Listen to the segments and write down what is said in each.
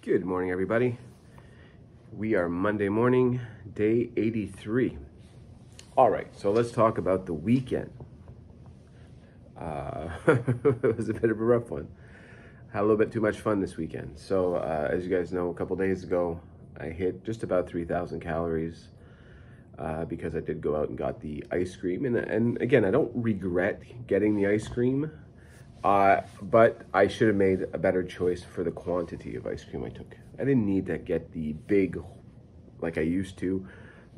Good morning, everybody. We are Monday morning, day 83. All right, so let's talk about the weekend. Uh, it was a bit of a rough one. Had a little bit too much fun this weekend. So, uh, as you guys know, a couple days ago, I hit just about 3,000 calories uh, because I did go out and got the ice cream. And, and again, I don't regret getting the ice cream. Uh, but I should have made a better choice for the quantity of ice cream I took. I didn't need to get the big, like I used to.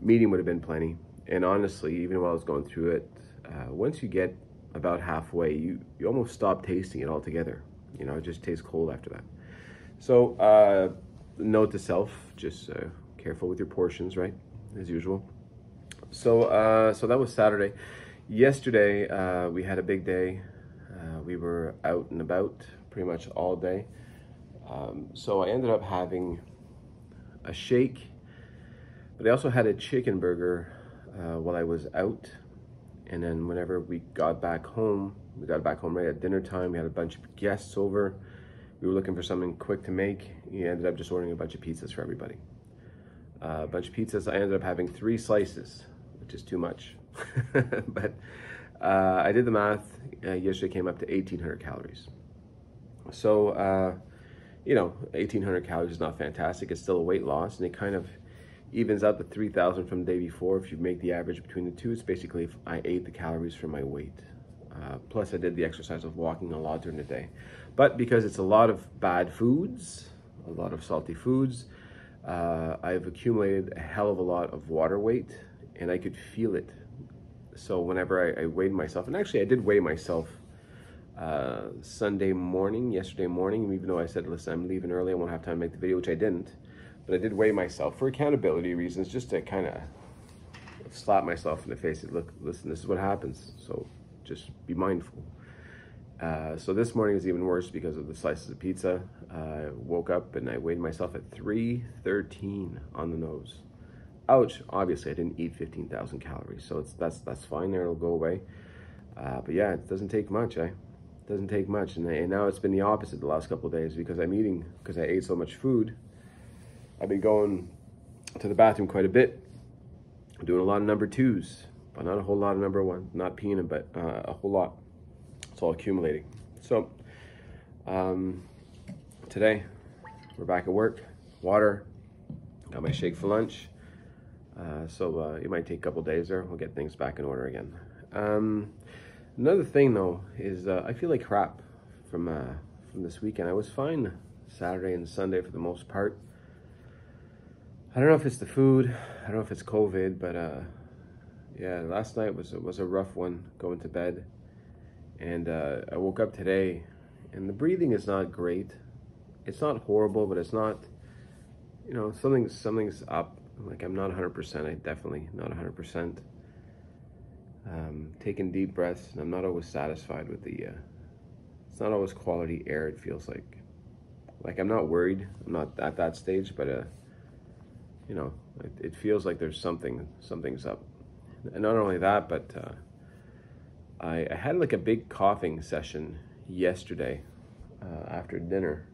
Medium would have been plenty. And honestly, even while I was going through it, uh, once you get about halfway, you, you almost stop tasting it altogether. You know, it just tastes cold after that. So, uh, note to self, just uh, careful with your portions, right? As usual. So, uh, so that was Saturday. Yesterday, uh, we had a big day. We were out and about pretty much all day. Um, so I ended up having a shake, but I also had a chicken burger uh, while I was out. And then whenever we got back home, we got back home right at dinner time. We had a bunch of guests over. We were looking for something quick to make. We ended up just ordering a bunch of pizzas for everybody. Uh, a bunch of pizzas. I ended up having three slices, which is too much. but uh, I did the math. Uh, yesterday came up to 1,800 calories. So, uh, you know, 1,800 calories is not fantastic. It's still a weight loss, and it kind of evens out the 3,000 from the day before. If you make the average between the two, it's basically if I ate the calories for my weight. Uh, plus, I did the exercise of walking a lot during the day. But because it's a lot of bad foods, a lot of salty foods, uh, I've accumulated a hell of a lot of water weight, and I could feel it so whenever I, I, weighed myself, and actually I did weigh myself uh, Sunday morning, yesterday morning, even though I said, listen, I'm leaving early, I won't have time to make the video, which I didn't. But I did weigh myself for accountability reasons, just to kind of slap myself in the face and look, listen, this is what happens. So just be mindful. Uh, so this morning is even worse because of the slices of pizza. Uh, I woke up and I weighed myself at 313 on the nose ouch, obviously I didn't eat 15,000 calories, so it's that's that's fine there, it'll go away. Uh, but yeah, it doesn't take much, eh? It doesn't take much, and, and now it's been the opposite the last couple days because I'm eating, because I ate so much food, I've been going to the bathroom quite a bit, doing a lot of number twos, but not a whole lot of number one, not peeing, but uh, a whole lot. It's all accumulating. So, um, today, we're back at work, water, got my shake for lunch, uh, so uh, it might take a couple days there. We'll get things back in order again. Um, another thing though is uh, I feel like crap from uh, from this weekend. I was fine Saturday and Sunday for the most part. I don't know if it's the food. I don't know if it's COVID, but uh, yeah, last night was was a rough one going to bed, and I woke up today, and the breathing is not great. It's not horrible, but it's not. You know, something something's up like I'm not 100%, I definitely not 100%. Um, taking deep breaths, and I'm not always satisfied with the, uh, it's not always quality air, it feels like. Like I'm not worried, I'm not at that stage, but uh, you know, it, it feels like there's something, something's up. And not only that, but uh, I, I had like a big coughing session yesterday uh, after dinner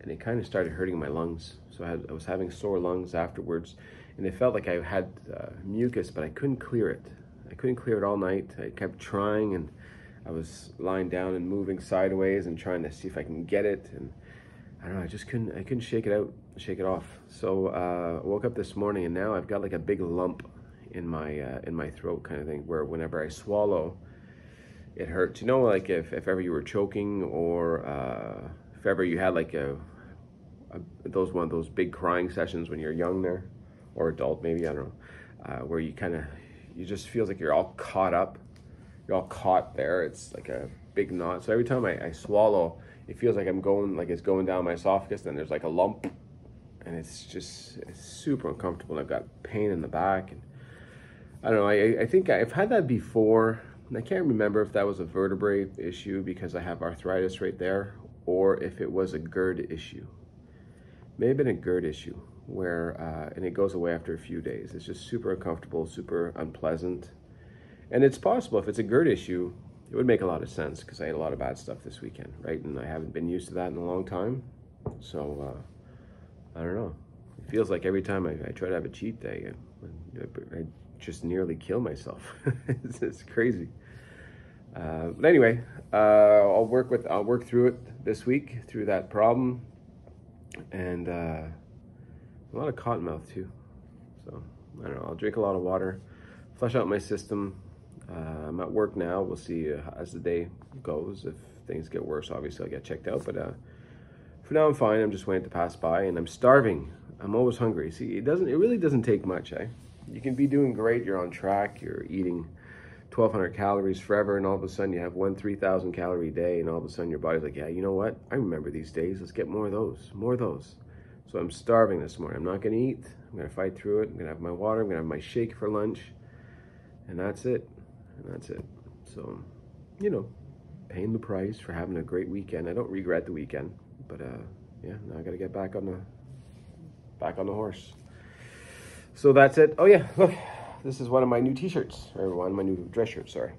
and it kind of started hurting my lungs. So I, had, I was having sore lungs afterwards, and it felt like I had uh, mucus, but I couldn't clear it. I couldn't clear it all night. I kept trying, and I was lying down and moving sideways and trying to see if I can get it, and I don't know. I just couldn't. I couldn't shake it out, shake it off. So uh, I woke up this morning, and now I've got like a big lump in my uh, in my throat, kind of thing, where whenever I swallow, it hurts. You know, like if if ever you were choking or uh, if ever you had like a, a, those one of those big crying sessions when you're young there or adult maybe I don't know uh, where you kind of you just feels like you're all caught up you're all caught there it's like a big knot. So every time I, I swallow it feels like I'm going like it's going down my esophagus then there's like a lump and it's just it's super uncomfortable And I've got pain in the back and I don't know I, I think I've had that before And I can't remember if that was a vertebrae issue because I have arthritis right there or if it was a GERD issue. May have been a GERD issue where, uh, and it goes away after a few days. It's just super uncomfortable, super unpleasant. And it's possible if it's a GERD issue, it would make a lot of sense because I ate a lot of bad stuff this weekend, right? And I haven't been used to that in a long time. So, uh, I don't know. It feels like every time I, I try to have a cheat day, I, I just nearly kill myself. it's, it's, crazy. Uh, but anyway, uh, I'll work with I'll work through it this week through that problem, and uh, a lot of cotton mouth too. So I don't know. I'll drink a lot of water, flush out my system. Uh, I'm at work now. We'll see uh, as the day goes. If things get worse, obviously I'll get checked out. But uh, for now, I'm fine. I'm just waiting to pass by, and I'm starving. I'm always hungry. See, it doesn't. It really doesn't take much, eh? You can be doing great. You're on track. You're eating 1,200 calories forever, and all of a sudden you have one 3,000 calorie day, and all of a sudden your body's like, yeah, you know what? I remember these days. Let's get more of those. More of those. So I'm starving this morning. I'm not going to eat. I'm going to fight through it. I'm going to have my water. I'm going to have my shake for lunch, and that's it. And that's it. So, you know, paying the price for having a great weekend. I don't regret the weekend, but uh, yeah, now I got to get back on the back on the horse. So that's it. Oh yeah, look, this is one of my new t-shirts, or one of my new dress shirts, sorry.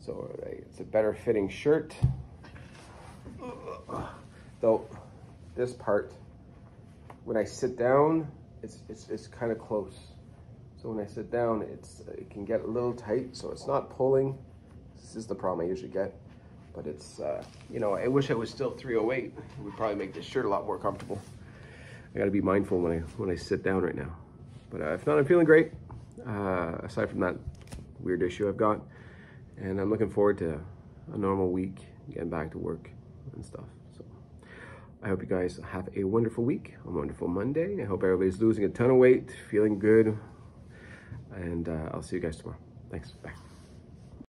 So it's a better fitting shirt. Though this part, when I sit down, it's, it's, it's kind of close. So when I sit down, it's it can get a little tight, so it's not pulling. This is the problem I usually get. But it's, uh, you know, I wish I was still 308. It would probably make this shirt a lot more comfortable. I got to be mindful when I when I sit down right now. But uh, if not, I'm feeling great. Uh, aside from that weird issue I've got, and I'm looking forward to a normal week, getting back to work and stuff. So I hope you guys have a wonderful week, a wonderful Monday. I hope everybody's losing a ton of weight, feeling good, and uh, I'll see you guys tomorrow. Thanks. Bye.